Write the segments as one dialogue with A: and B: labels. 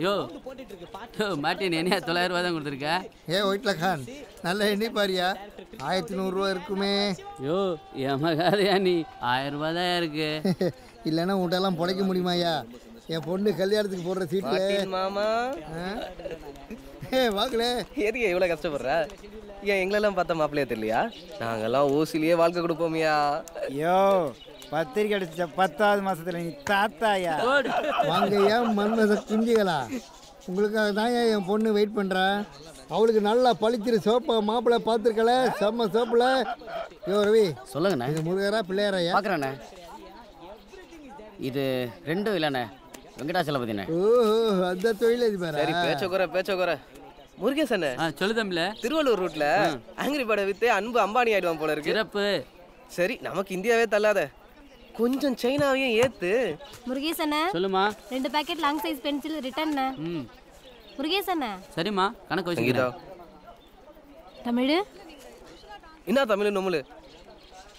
A: யோ. மாட்டின் என்னையா தொள்ளாயிரம் ரூபா தான் கொடுத்துருக்க?
B: ஏ ஒயிட்ல கான் நல்ல எண்ணி பாரியா. ஆயிரத்தி நூறுரூவா இருக்குமே.
A: யோ எமகாதையா நீ. ஆயிரம் ரூபா தான் இருக்கு.
B: இல்லைன்னா உன்ட்டெல்லாம் பிழைக்க முடியுமாய்யா? என் பொண்ணு கல்யாணத்துக்கு போடுற சீட்டில்
C: மாமா.
B: ஏ வாங்களே
C: எதுக்கு இவ்வளோ கஷ்டப்படுற? ஏன் எங்களெல்லாம் பார்த்த மாப்பிள்ளையே தெரியலையா? நாங்கெல்லாம் ஓசிலேயே வாழ்க்கை கொடுப்போமியா.
D: ஐயோ பத்திரிக்கை அடிச்ச பத்தாவது மாசத்துல நீ தாத்தாயா?
B: வாங்கய்யா மன்மத குஞ்சுகளா? உங்களுக்காக தான் என் பொண்ணு வெயிட் பண்ணுறா அவளுக்கு நல்லா பளிச்சிரு சோப்பா மாப்பிள்ளை பார்த்துருக்கல செம்ம சோப்பில் யோ ரவி.
A: சொல்லுங்கண்ணே.
B: இது முருகரா பிள்ளையாரையா?
A: பார்க்குறேண்ணே இது ரெண்டும் இல்லைண்ணே. வெங்கடாச்சலபதிண்ணே
B: ஓஹோ அந்த தொழில் இது
C: சரி பேச்ச குறை பேச்ச குறை. முருகேசன்
A: ஆ சொல்லு தம்பில
C: திருவள்ளூர் ரூட்ல ஆங்கிரி படம் வித்து அன்பு அம்பானி ஆயிடுவான் போல இருக்கு.
A: சிறப்பு.
C: சரி நமக்கு இந்தியாவே தள்ளாத. கொஞ்சம் சைனாவையும் ஏத்து.
E: முருகேஷ் அண்ணா
A: சொல்லுமா.
E: ரெண்டு packet long size pencil return
A: ம்.
E: முருகேஷ் அண்ணா
A: சரிம்மா கணக்கு
C: சங்கீதா.
A: வச்சுக்கிறேன்
E: தமிழ்?
C: என்ன தமிழ் நொம்முலு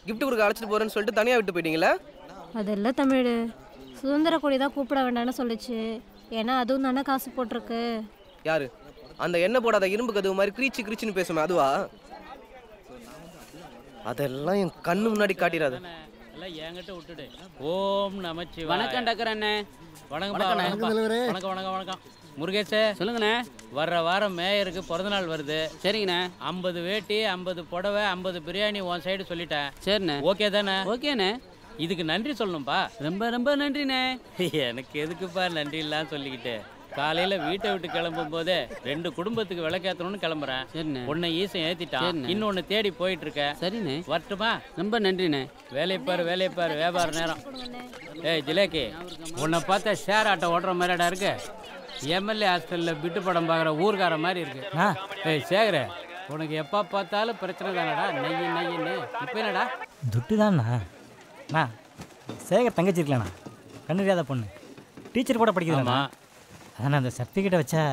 C: கிஃப்ட் கொடுக்க அழைச்சிட்டு போறேன்னு சொல்லிட்டு தனியா விட்டு போயிட்டீங்களா?
E: அதெல்லாம் தமிழ். சுதந்திர கொடி தான் கூப்பிட வேண்டாம்னு சொல்லுச்சு. ஏன்னா அதுவும் தானே காசு போட்டிருக்கு.
C: யாரு? அந்த எண்ணெய் போடாத இரும்பு கதவு மாதிரி கிரீச்சு கிரீச்சுன்னு பேசுமே அதுவா? அதெல்லாம் என் கண்ணு முன்னாடி காட்டிடாது.
F: எல்லாம் என்கிட்ட விட்டுடு. ஓம் நமச்சிவாய
A: வணக்கம் டக்கர் அண்ணே.
F: வணக்கம்
A: வணக்கம்
F: வணக்கம். வணக்கம். முருகேஷே
A: சொல்லுங்கண்ணே.
F: வர்ற வாரம் மேயருக்கு பிறந்த நாள் வருது.
A: சரிங்கண்ணே.
F: ஐம்பது வேட்டி ஐம்பது புடவை ஐம்பது பிரியாணி உன் சைடு சொல்லிட்டேன்.
A: சரிண்ணே.
F: ஓகே தானே?
A: ஓகேண்ணே.
F: இதுக்கு நன்றி சொல்லணும்பா.
A: ரொம்ப ரொம்ப நன்றிண்ணே.
F: எனக்கு எதுக்குப்பா நன்றி இல்லாம சொல்லிக்கிட்டு? காலையில வீட்டை விட்டு கிளம்பும் போதே ரெண்டு குடும்பத்துக்கு விளக்கேத்தணும்னு கிளம்புறேன். ஒன்னு ஈசன் ஏத்திட்டான். இன்னொன்னு தேடி போயிட்டு இருக்க
A: சரிண்ணே.
F: வரட்டுமா?
A: ரொம்ப நன்றிண்ணே.
F: வேலையை பாரு வேலையை பாரு வியாபார நேரம். ஏய் ஜிலேக்கி உன்னை பார்த்தா ஷேர் ஆட்டோ ஓட்டுற மாதிரிடா இருக்கு. எம்எல்ஏ ஹாஸ்டலில் பிட்டு படம் பார்க்குற ஊர்கார மாதிரி இருக்கு. ஏய் சேகர உனக்கு எப்போ பார்த்தாலும் பிரச்சனை தானடா? நெய்யு நெய்யுன்னு இப்போ என்னடா?
G: துட்டு தான்ண்ணா அண்ணா சேகர் தங்கச்சி இருக்கலண்ணா கண்ணறியாத பொண்ணு. டீச்சர் கூட படிக்குதுண்ணா
F: ஆமாம்
G: அதாண்ணா அந்த சர்டிஃபிகேட்டை வச்சா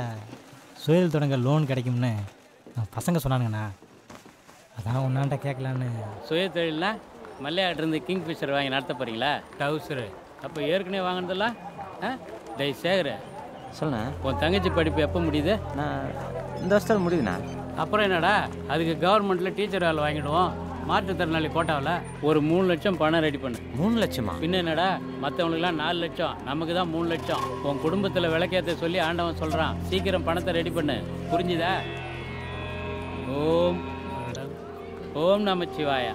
G: சுயல் தொடங்க லோன் கிடைக்கும்னு நான் பசங்க சொன்னானுங்கண்ணா. அதான் ஒன்றாண்ட கேட்கலான்னு.
F: சுய தொழில்னா மல்லையாட்டிருந்து கிங் ஃபிஷர் வாங்கி நடத்த போகிறீங்களா டவுசரு அப்போ ஏற்கனவே வாங்கினதெல்லாம் ஆ? டேய் சேகர.
H: சொல்லுண்ணா.
F: உன் தங்கச்சி படிப்பு எப்போ முடியுது?
H: நான் இந்த வருஷத்தில் முடியுதுண்ணா.
F: அப்புறம் என்னடா? அதுக்கு கவர்மெண்ட்டில் டீச்சர் வேலை வாங்கிடுவோம். மாற்றுத்திறனாளி கோட்டாவில் ஒரு மூணு லட்சம் பணம் ரெடி பண்ணு.
H: மூணு லட்சமா?
F: பின்ன என்னடா மற்றவங்களுக்குலாம் நாலு லட்சம் நமக்கு தான் மூணு லட்சம். உன் குடும்பத்தில் விளக்கேற்ற சொல்லி ஆண்டவன் சொல்கிறான் சீக்கிரம் பணத்தை ரெடி பண்ணு. புரிஞ்சுதா? ஓம். ஓம் நமச்சிவாயா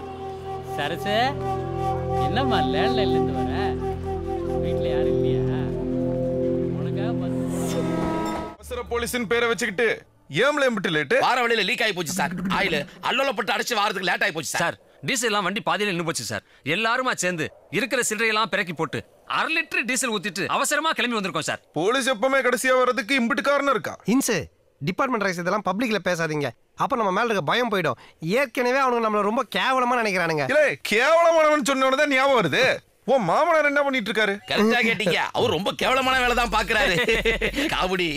F: சரசு. என்னம்மா லேண்ட்லைன்லேருந்து வர? வீட்டில் யாரும் இல்லையா? உனக்காக
I: அவசர போலீஸ்னு பேரை வச்சுக்கிட்டு ஏம்ல எம்பிட்டு லேட்டு
J: வார வழியில லீக் ஆகி போச்சு சார் ஆயில் அல்லோலப்பட்டு அடிச்சு வாரத்துக்கு லேட் ஆகி போச்சு
H: சார் டீசல் எல்லாம் வண்டி பாதியில நின்று போச்சு சார் எல்லாருமா சேர்ந்து இருக்கிற சில்லறையெல்லாம் பிறக்கி போட்டு அரை லிட்டர் டீசல் ஊத்திட்டு அவசரமா கிளம்பி வந்திருக்கோம் சார்
I: போலீஸ் எப்பவுமே கடைசியா வர்றதுக்கு இம்பிட்டு காரணம் இருக்கா?
K: இன்சு டிபார்ட்மெண்ட் ரைஸ் இதெல்லாம் பப்ளிக்ல பேசாதீங்க. அப்ப நம்ம மேல இருக்க பயம் போயிடும். ஏற்கனவே அவனுங்க நம்மள ரொம்ப கேவலமா நினைக்கிறானுங்க.
I: இல்ல கேவலமானவன் சொன்ன உடனே ஞாபகம் வருது. ஓ மாமனார் என்ன பண்ணிட்டு இருக்காரு?
J: கரெக்டா கேட்டீங்க. அவர் ரொம்ப கேவலமான வேலை தான் பாக்குறாரு. காமெடி